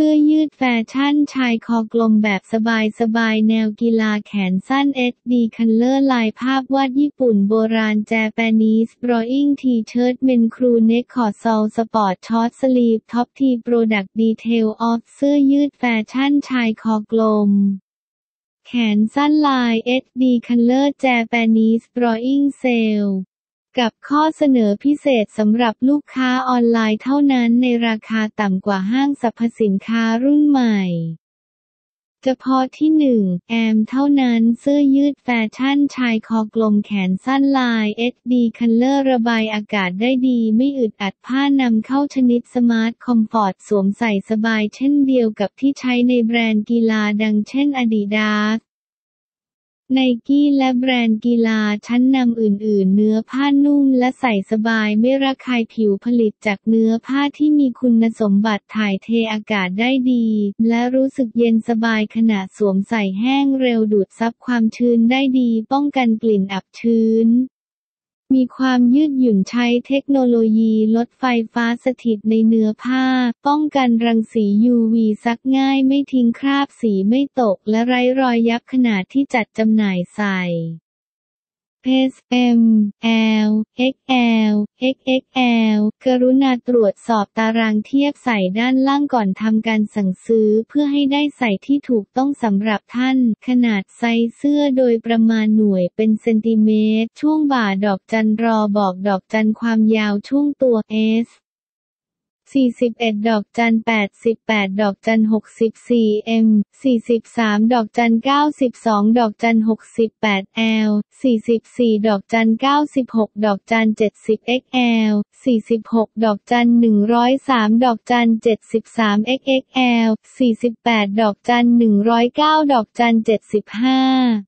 เสื้อยืดแฟชั่นชายคอกลมแบบสบายๆ แนวกีฬาแขนสั้น HD Color ลายภาพวาดญี่ปุ่นโบราณ Japanese Drawing T-shirt Men Crew Neck Casual Sport Short Sleeve Top Tee Product Detail of เสื้อยืดแฟชั่นชายคอกลมแขนสั้นลาย HD Color Japanese Drawing Sale กับข้อเสนอพิเศษสำหรับลูกค้าออนไลน์เท่านั้นในราคาต่ำกว่าห้างสรรพสินค้ารุ่นใหม่ เฉพาะที่ 1 แอมเท่านั้นเสื้อยืดแฟชั่นชายคอกลมแขนสั้นลาย HD Color ระบายอากาศได้ดีไม่อึดอัดผ้านำเข้าชนิด Smart Comfort สวมใส่สบายเช่นเดียวกับที่ใช้ในแบรนด์กีฬาดังเช่น Adidas Nike และแบรนด์กีฬาชั้นนำอื่นๆ เนื้อผ้านุ่มและใส่สบายไม่ระคายผิวผลิตจากเนื้อผ้าที่มีคุณสมบัติถ่ายเทอากาศได้ดี และรู้สึกเย็นสบายขณะสวมใส่แห้งเร็วดูดซับความชื้นได้ดีป้องกันกลิ่นอับชื้น มีความยืดหยุ่นใช้เทคโนโลยีลดไฟฟ้าสถิตในเนื้อผ้า ป้องกันรังสี UV ซักง่ายไม่ทิ้งคราบสีไม่ตกและไร้รอยยับขนาดที่จัดจำหน่ายใส่ S M L XL XXL กรุณาตรวจสอบตารางเทียบใส่ด้านล่างก่อนทำการสั่งซื้อเพื่อให้ได้ใส่ที่ถูกต้องสำหรับท่าน ขนาดไซส์เสื้อโดยประมาณหน่วยเป็นเซนติเมตร ช่วงบ่าดอกจันรอบอกดอกจันความยาวช่วงตัว S 41 ดอกจัน 88 ดอกจัน 64 m 43 ดอกจัน 92 ดอกจัน 68 l 44 ดอกจัน 96 ดอกจัน 70 xl 46 ดอกจัน 103 ดอกจัน 73 xxl 48 ดอกจัน 109 ดอกจัน 75